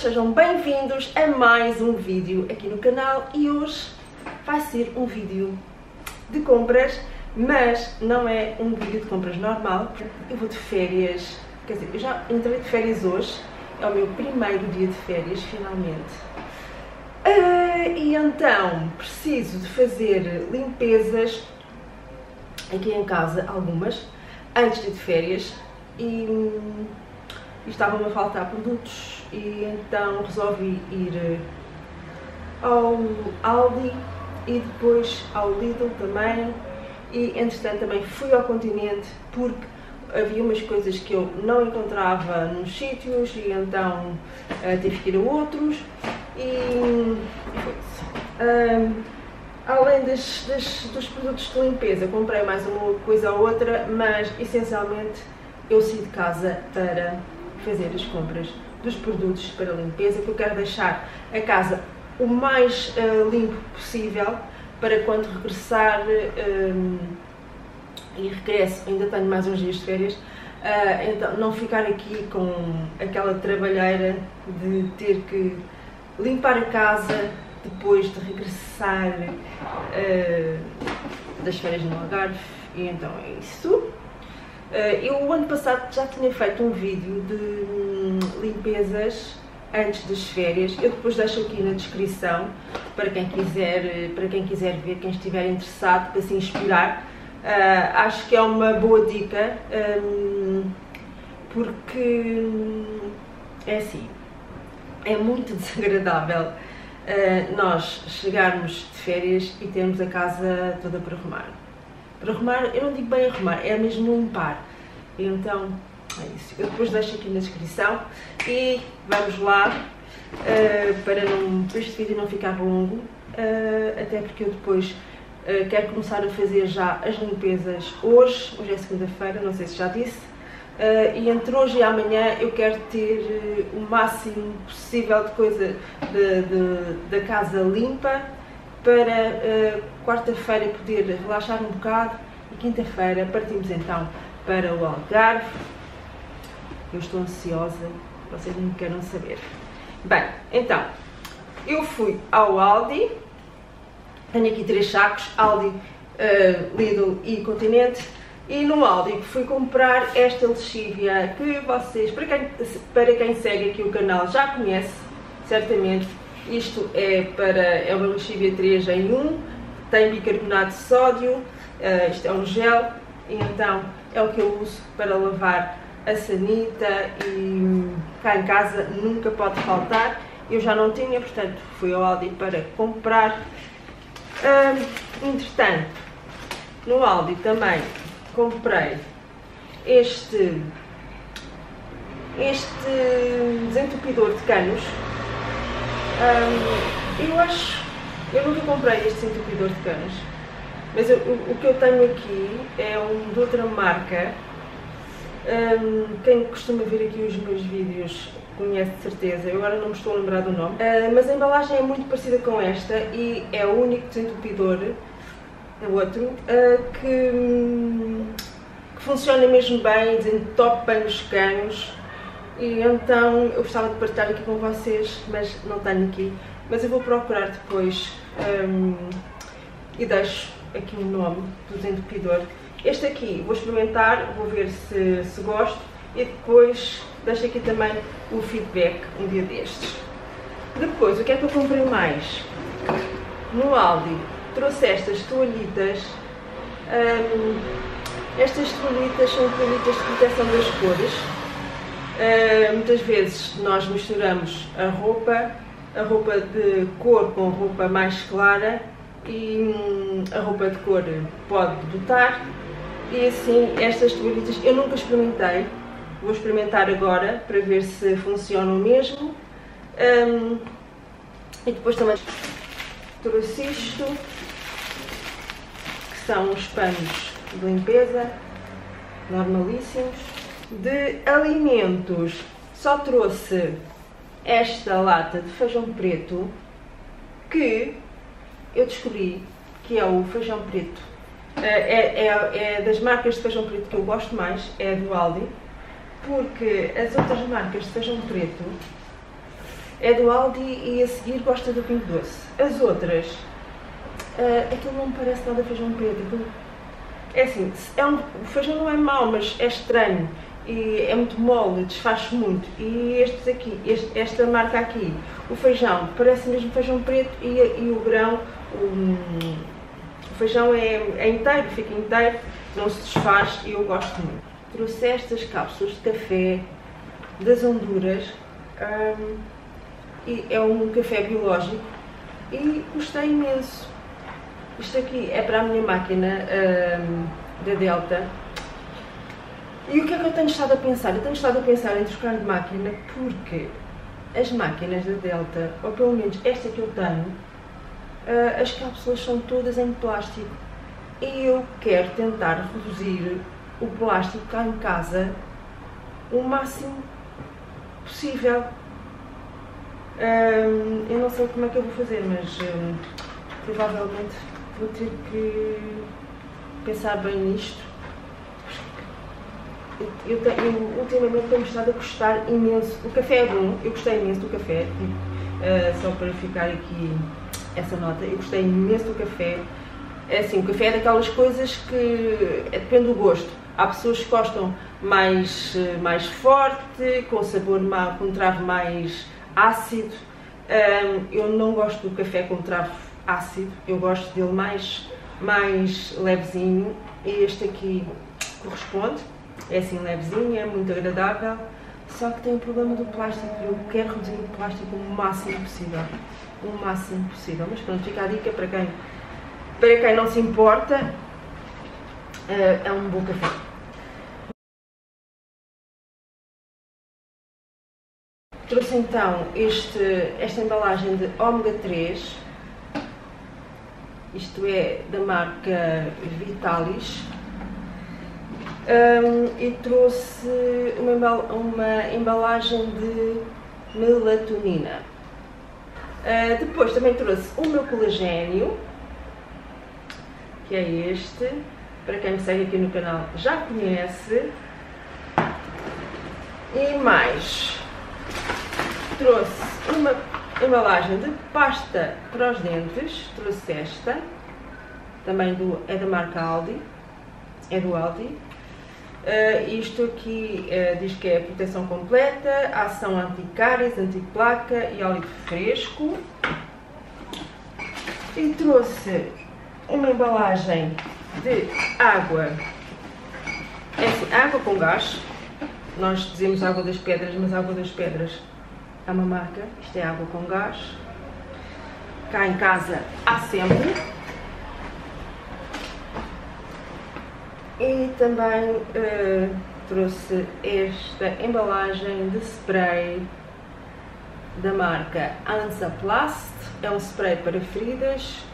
Sejam bem-vindos a mais um vídeo aqui no canal e hoje vai ser um vídeo de compras, mas não é um vídeo de compras normal. Eu vou de férias, quer dizer, eu já entrei de férias hoje, é o meu primeiro dia de férias, finalmente. Uh, e então preciso de fazer limpezas aqui em casa, algumas, antes de ir de férias e e estavam-me a faltar produtos e então resolvi ir eh, ao Aldi e depois ao Lidl também e entretanto também fui ao continente porque havia umas coisas que eu não encontrava nos sítios e então uh, tive que ir a outros e, e foi isso. Um, além das, das, dos produtos de limpeza, comprei mais uma coisa ou outra, mas essencialmente eu saí de casa para fazer as compras dos produtos para limpeza, que eu quero deixar a casa o mais uh, limpo possível para quando regressar um, eh, e regresso, ainda tenho mais uns dias de férias, uh, então não ficar aqui com aquela trabalheira de ter que limpar a casa depois de regressar uh, das férias no Algarve e então é isso. Eh, eu, o ano passado, já tinha feito um vídeo de hum, limpezas antes das férias. Eu depois deixo aqui na descrição para quem quiser, para quem quiser ver, quem estiver interessado, para se inspirar. Uh, acho que é uma boa dica, um, porque hum, é assim, é muito desagradável uh, nós chegarmos de férias e termos a casa toda para arrumar. Para arrumar, eu não digo bem arrumar, é mesmo limpar. Então, é isso. Eu depois deixo aqui na descrição e vamos lá uh, para, não, este vídeo não ficar longo, uh, até porque eu depois uh, quero começar a fazer já as limpezas hoje, hoje é segunda-feira, não sei se já disse, e entre hoje e amanhã eu quero ter o máximo possível de coisa da casa limpa para uh, quarta-feira poder relaxar um bocado e quinta-feira partimos então para o Algarve. Eu estou ansiosa, vocês não querem saber. Bem, então, eu fui ao Aldi, tenho aqui três sacos, Aldi, uh, Lidl e Continente, e no Aldi fui comprar esta lexívia que vocês, para quem, para quem segue aqui o canal, já conhece, certamente, isto é para é uma lexívia 3 em 1, tem bicarbonato de sódio, uh, isto é um gel, então é o que eu uso para lavar a sanita e cá em casa nunca pode faltar. Eu já não tinha, portanto fui ao Aldi para comprar. Um, entretanto, no Aldi também comprei este, este desentupidor de canos um, eu acho. Eu nunca comprei este desentupidor de canos, mas eu, o, o, que eu tenho aqui é um de outra marca. Um, quem costuma ver aqui os meus vídeos conhece de certeza, eu agora não me estou a lembrar do nome, uh, mas a embalagem é muito parecida com esta e é o único desentupidor, é outro, uh, que, que, funciona mesmo bem, desentope bem os canos e então eu gostava de partilhar aqui com vocês, mas não tenho aqui. Mas eu vou procurar depois um, e deixo aqui o nome do desentupidor. Este aqui vou experimentar, vou ver se, se gosto e depois deixo aqui também o feedback um dia destes. Depois, o que é que eu comprei mais? No Aldi trouxe estas toalhitas. Um, estas toalhitas são toalhitas de proteção das cores Uh, muitas vezes nós misturamos a roupa, a roupa de cor com roupa mais clara e hum, a roupa de cor pode botar. E assim estas toalhitas eu nunca experimentei, vou experimentar agora para ver se funcionam mesmo. Um, e depois também trouxe isto que são os panos de limpeza normalíssimos de alimentos, só trouxe esta lata de feijão preto que eu descobri que é o feijão preto. É, é, é, é das marcas de feijão preto que eu gosto mais, é do Aldi, porque as outras marcas de feijão preto é do Aldi e a seguir gosta do Pingo Doce. As outras, uh, aquilo não me parece nada feijão preto. É assim, é um, o feijão não é mau, mas é estranho e é muito mole, desfaz muito. E estes aqui, este, esta marca aqui, o feijão, parece mesmo feijão preto e, e o grão, o, o feijão é, é, inteiro, fica inteiro, não se desfaz e eu gosto muito. Trouxe estas cápsulas de café das Honduras. Um, e é um café biológico e gostei imenso. Isto aqui é para a minha máquina um, da Delta. E o que é que eu tenho estado a pensar? Eu tenho estado a pensar em trocar de máquina porque as máquinas da Delta, ou pelo menos esta que eu tenho, uh, as cápsulas são todas em plástico. E eu quero tentar reduzir o plástico cá em casa o máximo possível. Eu não sei como é que eu vou fazer, mas provavelmente vou ter que pensar bem nisto. Eu, eu, ultimamente tenho estado a gostar imenso. O café é bom, eu gostei imenso do café. Uh, só para ficar aqui essa nota, eu gostei imenso do café. É assim, o café é daquelas coisas que é, depende do gosto. Há pessoas que gostam mais, mais forte, com sabor com travo mais ácido. Um, eu não gosto do café com travo ácido, eu gosto dele mais, mais levezinho. Este aqui corresponde, é assim levezinho, é muito agradável. Só que tem o problema do plástico. Eu quero reduzir o plástico o máximo possível. O máximo possível. Mas pronto, fica a dica para quem, para quem não se importa. Uh, é um bom café. Trouxe então este, esta embalagem de ômega 3, isto é da marca Vitalis, um, e trouxe uma, uma embalagem de melatonina. Uh, depois também trouxe o meu colagênio, que é este, para quem me segue aqui no canal já conhece. E mais trouxe uma embalagem de pasta para os dentes, trouxe esta, também do, é da marca Aldi, é do Aldi. Uh, isto aqui uh, diz que é proteção completa, ação anticáries, antiplaca e óleo fresco. E trouxe uma embalagem de água, é assim, água com gás. Nós dizemos água das pedras, mas água das pedras é uma marca, isto é água com gás. Cá em casa há sempre. E também uh, trouxe esta embalagem de spray da marca Ansaplast. É um spray para feridas,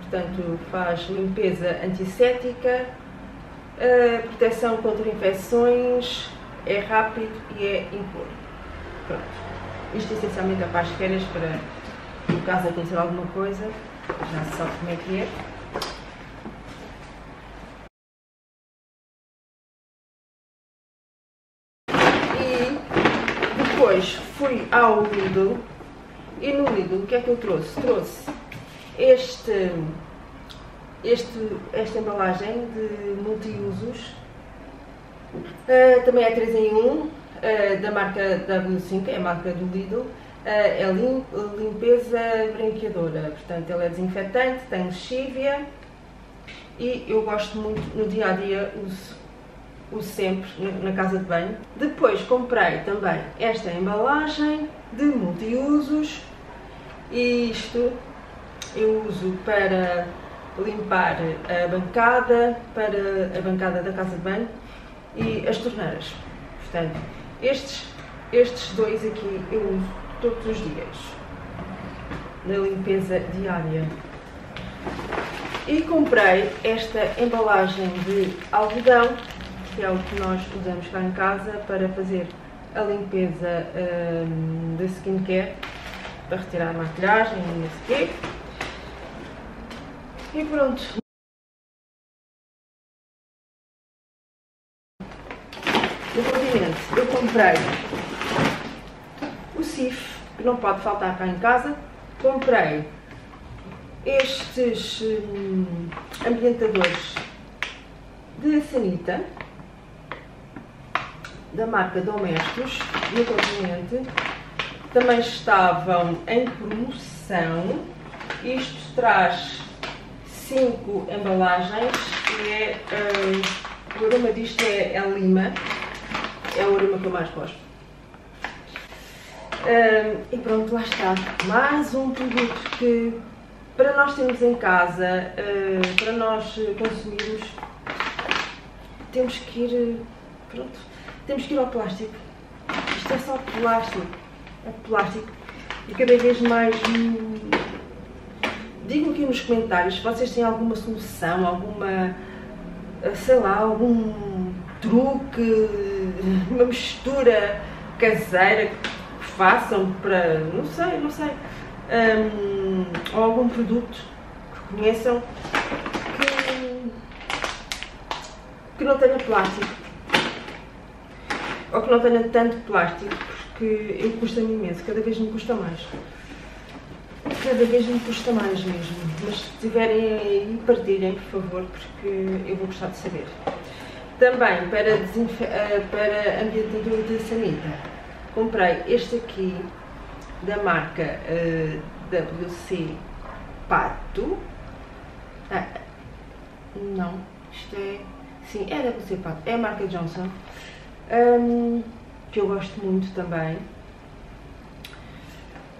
portanto faz limpeza antisséptica, uh, proteção contra infecções, é rápido e é impuro. Pronto. Isto essencialmente é para as férias, para no caso acontecer alguma coisa, já se sabe como é que é. E depois fui ao Lidl e no Lidl o que é que eu trouxe? Trouxe este, este, esta embalagem de multiusos, uh, também é 3 em 1, uh, da marca W5, é a marca do Lidl, uh, é lim, limpeza branqueadora, portanto ele é desinfetante, tem lexívia. E eu gosto muito, no dia a dia uso, uso sempre na casa de banho. Depois comprei também esta embalagem de multiusos e isto eu uso para limpar a bancada, para a bancada da casa de banho e as torneiras. Portanto, estes, estes dois aqui eu uso todos os dias na limpeza diária. E comprei esta embalagem de algodão, que é o que nós usamos cá em casa para fazer a limpeza um, da skincare, para retirar a maquilhagem e não sei quê. E pronto, No continente eu comprei o CIF que não pode faltar cá em casa. Comprei estes hum, ambientadores de sanita da marca Domestos no continente também estavam em promoção. Isto traz 5 embalagens e é, uh, o aroma disto é, é lima. É o aroma que eu mais gosto. Uh, e pronto, lá está. Mais um produto que para nós termos em casa, uh, para nós consumirmos temos que ir, pronto, temos que ir ao plástico. Isto é só plástico, é plástico. E cada vez mais, hum, digam aqui nos comentários se vocês têm alguma solução, alguma, eh, sei lá, algum truque, uma mistura caseira que façam para, não sei, não sei, um, ou algum produto que conheçam que não tenha plástico. Ou que não tenha tanto plástico, porque eu custa-me imenso, cada vez me custa mais. Cada vez me custa mais mesmo. Mas se tiverem aí, partilhem, por favor, porque eu vou gostar de saber. Também, para, eh, para ambientador de sanita, comprei este aqui, da marca uh, eh, WC Pato. Ah, não, isto é Sim, é da Pato. É a marca Johnson. Um, que eu gosto muito também.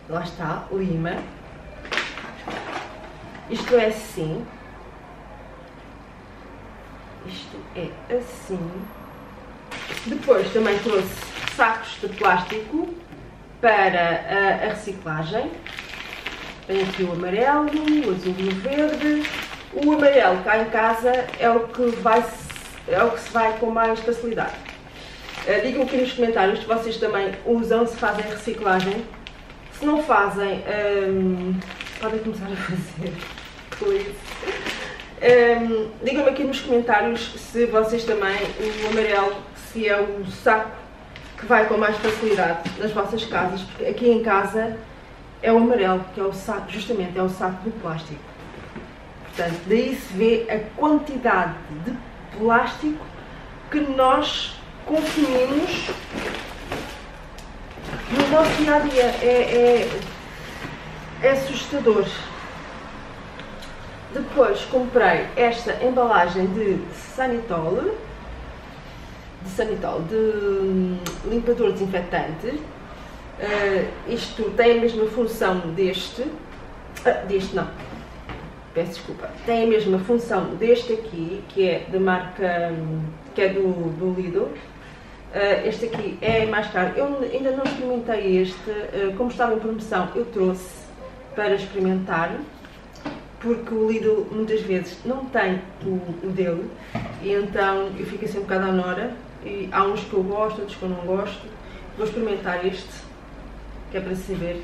Lá está, lima. Isto é assim. Isto é assim. Depois também trouxe sacos de plástico para a, a reciclagem. Tem aqui o amarelo, o azul e o verde. O amarelo cá em casa é o que vai é o que se vai com mais facilidade. Uh, digam aqui nos comentários se vocês também usam, se fazem reciclagem. Se não fazem, um, podem começar a fazer. Please. Um, Digam-me aqui nos comentários se vocês também, o amarelo, se é o saco que vai com mais facilidade nas vossas casas, porque aqui em casa é o amarelo, que é o saco, justamente é o saco do plástico. Portanto, daí se vê a quantidade de plástico que nós consumimos no nosso dia a dia. É, é, é assustador. Depois comprei esta embalagem de Sanitol, de Sanitol, de hum, limpador desinfetante. Uh, isto tem a mesma função deste, uh, deste não, peço desculpa, tem a mesma função deste aqui, que é da marca, que é do, do Lidl. Uh, este aqui é mais caro. Eu ainda não experimentei este, uh, como estava em promoção, eu trouxe para experimentar, porque o Lidl muitas vezes não tem o, o dele, e então eu fico assim um bocado à nora, e há uns que eu gosto, outros que eu não gosto. Vou experimentar este, que é para saber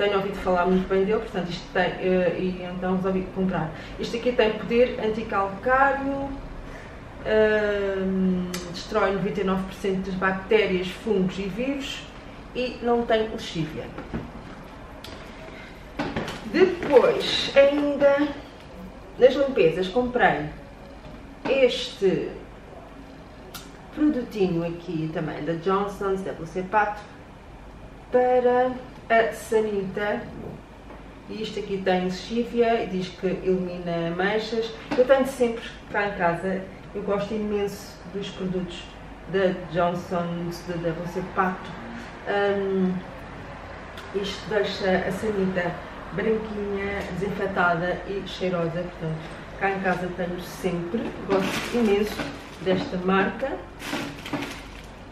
tenho ouvido falar muito bem dele, portanto isto tem, uh, e então resolvi comprar. Este aqui tem poder anticalcário, destrói 99% das bactérias, fungos e vírus e não tem lexívia. Depois, ainda nas limpezas, comprei este produtinho aqui também da Johnson's, WC Pato, para a Sanita. E isto aqui tem lexívia diz que elimina manchas. Eu tenho sempre cá em casa, eu gosto imenso dos produtos da Johnson's, da WC Pato. Um, isto deixa a sanita branquinha, desinfetada e cheirosa. Portanto, cá em casa tenho sempre, gosto imenso desta marca.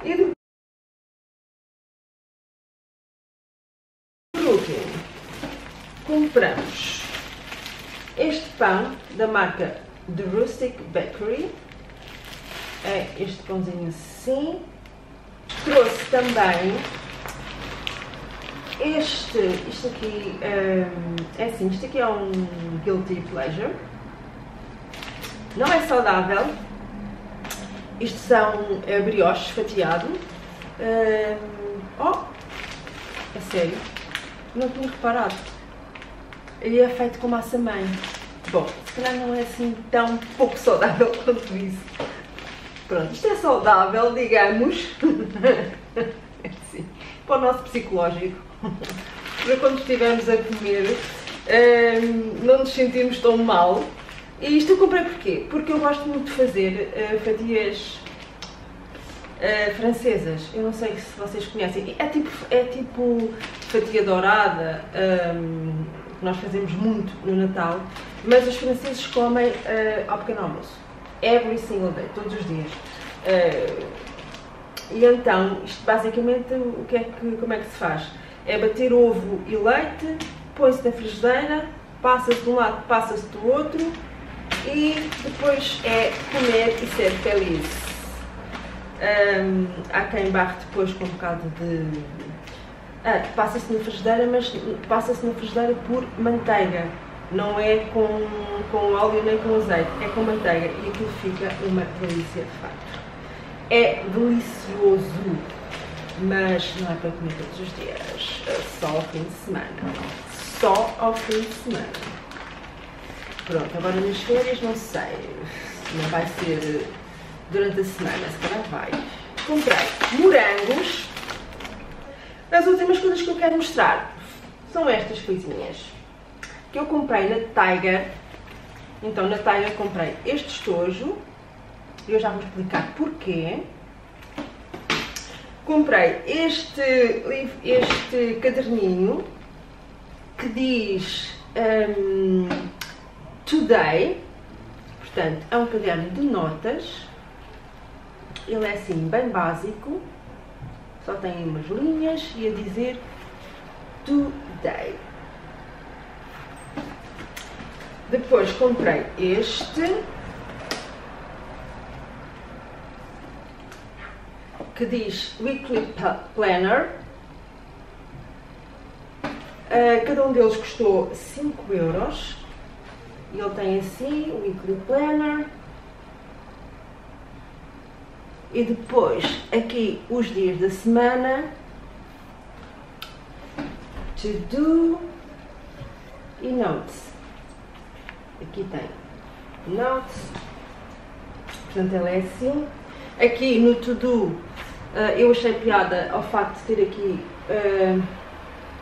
E compramos este pão da marca The Rustic Bakery. É este pãozinho assim. Trouxe também este, isto aqui, um, é assim, isto aqui é um Guilty Pleasure. Não é saudável. Isto são é, brioches fatiado. Um, oh, é sério Não tinha reparado. E é feito com massa mãe. Bom, se calhar não é assim tão pouco saudável quanto isso. Pronto, isto é saudável, digamos. Sim, para o nosso psicológico. Para quando estivermos a comer, um, não nos sentirmos tão mal. E isto eu comprei porquê? Porque eu gosto muito de fazer uh, fatias uh, francesas. Eu não sei se vocês conhecem. É tipo, é tipo fatia dourada, um, que nós fazemos muito no Natal, mas os franceses comem uh, ao pequeno almoço. Every single day, todos os dias. Uh, e então, isto basicamente, o que é que, como é que se faz? É bater ovo e leite, põe-se na frigideira, passa-se de um lado, passa-se do outro e depois é comer e ser feliz. Um, há quem barre depois com um bocado de. Ah, passa-se na frigideira, mas passa-se na frigideira por manteiga. Não é com, com óleo nem com azeite, é com manteiga e aquilo fica uma delícia de facto. É delicioso, mas não é para comer todos os dias, só ao fim de semana. Só ao fim de semana. Pronto, agora nas férias não sei, não vai ser durante a semana, se calhar vai. Comprei morangos. As últimas coisas que eu quero mostrar são estas coisinhas que eu comprei na Tiger. Então na Tiger comprei este estojo. Eu já vou explicar porquê. Comprei este, este caderninho que diz um, Today. Portanto, é um caderno de notas ele é assim, bem básico, só tem umas linhas e a dizer Today. Depois comprei este, que diz Weekly Planner. Uh, cada um deles custou 5 euros. Ele tem assim, o Weekly Planner e depois aqui os dias da semana, to do e notes. Aqui tem notes, portanto ela é assim. Aqui no to do uh, eu achei piada ao facto de ter aqui uh,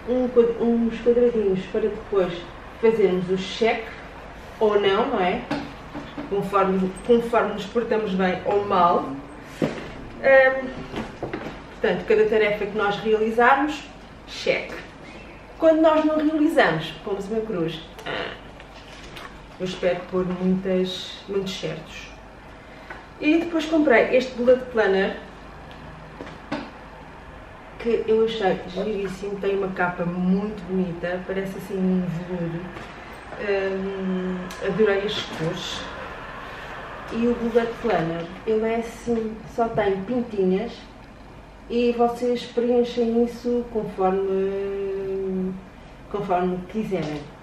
um, uns quadradinhos para depois fazermos o cheque ou não, não é? Conforme, conforme nos portamos bem ou mal. Um, portanto, cada tarefa que nós realizarmos, cheque. Quando nós não realizamos, pomos uma cruz. Eu espero pôr muitas, muitos certos. E depois comprei este bullet planner que eu achei giríssimo, tem uma capa muito bonita, parece assim um veludo. Um, adorei as cores e o Bullet Planner, ele é assim, só tem pintinhas e vocês preenchem isso conforme, conforme quiserem.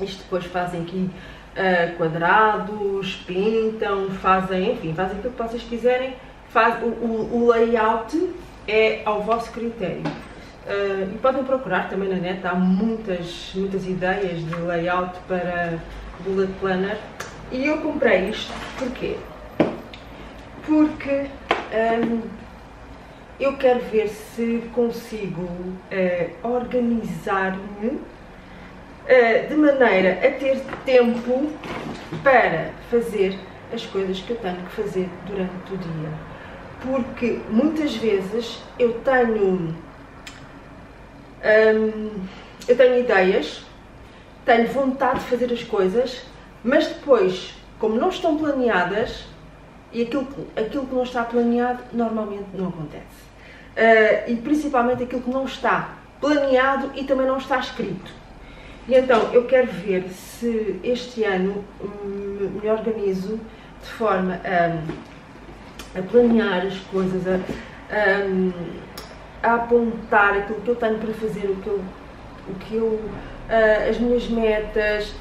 Isto depois fazem aqui uh, quadrados, pintam, fazem, enfim, fazem aquilo que vocês quiserem. Faz, o, o, o layout é ao vosso critério. Uh, e podem procurar também na net, há muitas, muitas ideias de layout para Bullet Planner e eu comprei isto porquê? Porque hum, eu quero ver se consigo uh, organizar-me de maneira a ter tempo para fazer as coisas que eu tenho que fazer durante o dia. Porque muitas vezes eu tenho, hum, eu tenho ideias, tenho vontade de fazer as coisas, mas depois, como não estão planeadas, e aquilo que, aquilo que não está planeado normalmente não acontece. Uh, e principalmente aquilo que não está planeado e também não está escrito. E então eu quero ver se este ano hum, me organizo de forma a, a planear as coisas, a, a, a, apontar aquilo que eu tenho para fazer, o que eu, o que eu as minhas metas,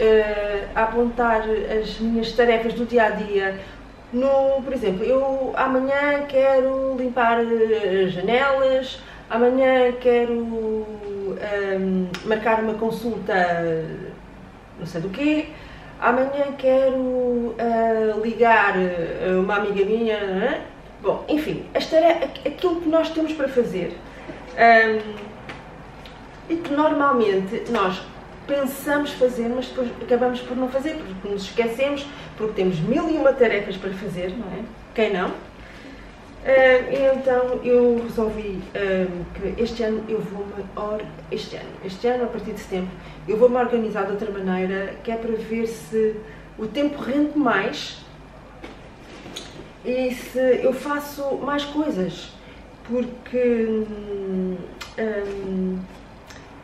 a apontar as minhas tarefas do dia a dia. No, por exemplo, eu amanhã quero limpar as janelas, amanhã quero um, marcar uma consulta não sei do quê, amanhã quero uh, ligar a uma amiga minha, é? bom, enfim, esta era aquilo que nós temos para fazer um, e que normalmente nós pensamos fazer, mas depois acabamos por não fazer, porque nos esquecemos, porque temos mil e uma tarefas para fazer, não é? Quem não? Então eu resolvi uh, que este ano eu vou-me este ano, este ano a partir de setembro, eu vou-me organizar de outra maneira, que é para ver se o tempo rende mais e se eu faço mais coisas, porque um,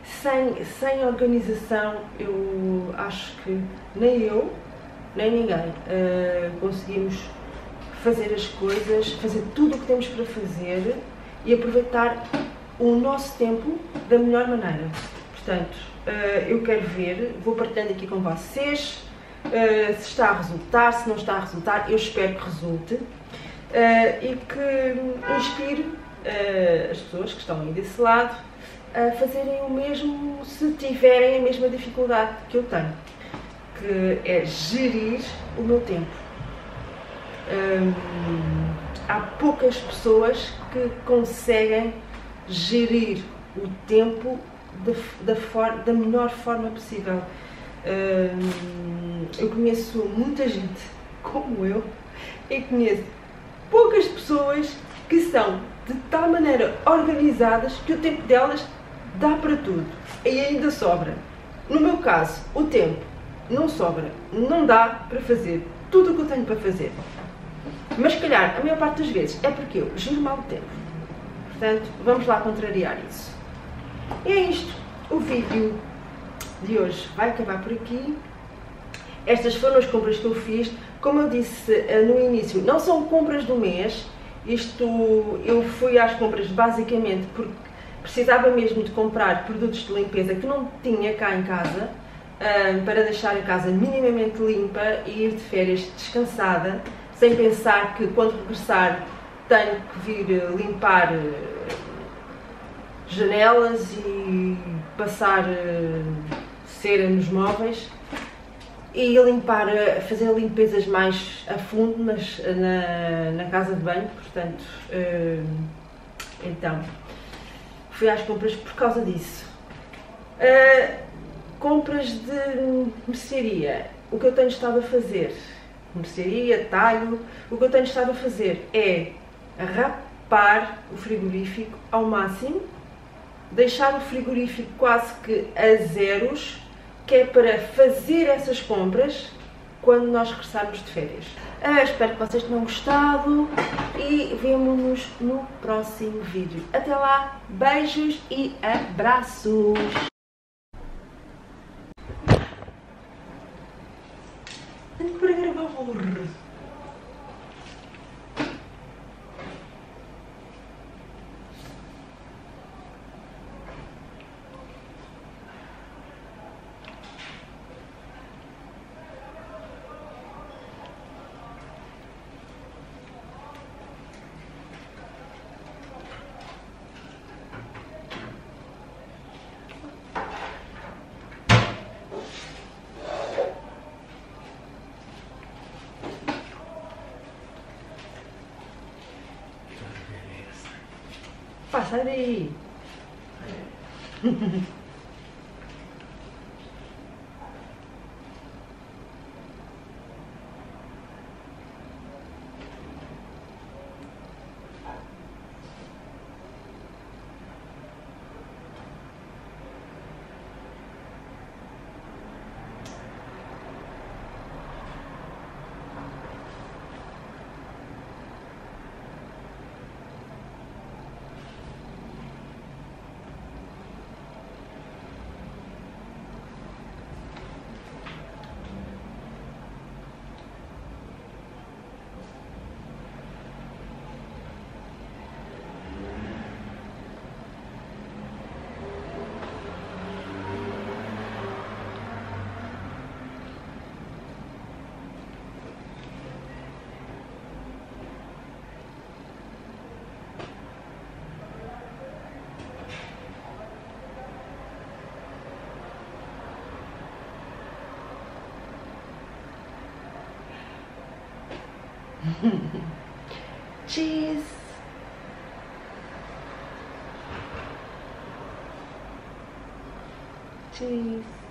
sem, sem organização eu acho que nem eu, nem ninguém uh, conseguimos fazer as coisas, fazer tudo o que temos para fazer e aproveitar o nosso tempo da melhor maneira. Portanto, uh, eu quero ver, vou partilhando aqui com vocês uh, se está a resultar, se não está a resultar, eu espero que resulte e que inspire as pessoas que estão aí desse lado a fazerem o mesmo se tiverem a mesma dificuldade que eu tenho, que é gerir o meu tempo. Hum, há poucas pessoas que conseguem gerir o tempo da, for, da melhor forma possível. Hum, eu conheço muita gente como eu e conheço poucas pessoas que são de tal maneira organizadas que o tempo delas dá para tudo e ainda sobra. No meu caso, o tempo não sobra, não dá para fazer tudo o que eu tenho para fazer. Mas, se calhar, a maior parte das vezes é porque eu giro mal o tempo. Portanto, vamos lá contrariar isso. E é isto. O vídeo de hoje vai acabar por aqui. Estas foram as compras que eu fiz. Como eu disse eh, no início, não são compras do mês. Isto, eu fui às compras basicamente porque precisava mesmo de comprar produtos de limpeza que não tinha cá em casa eh, para deixar a casa minimamente limpa e ir de férias descansada sem pensar que quando regressar tenho que vir limpar eh, janelas e passar eh, cera nos móveis e limpar, eh, fazer limpezas mais a fundo nas, na, na casa de banho, portanto, então, fui às compras por causa disso. compras de mercearia, o que eu tenho estado a fazer? Mercearia, talho. O que eu tenho estado a fazer é rapar o frigorífico ao máximo, deixar o frigorífico quase que a zeros, que é para fazer essas compras quando nós regressarmos de férias. Ah, espero que vocês tenham gostado e vemo-nos no próximo vídeo. Até lá, beijos e abraços! Passa daí. Cheese! Cheese!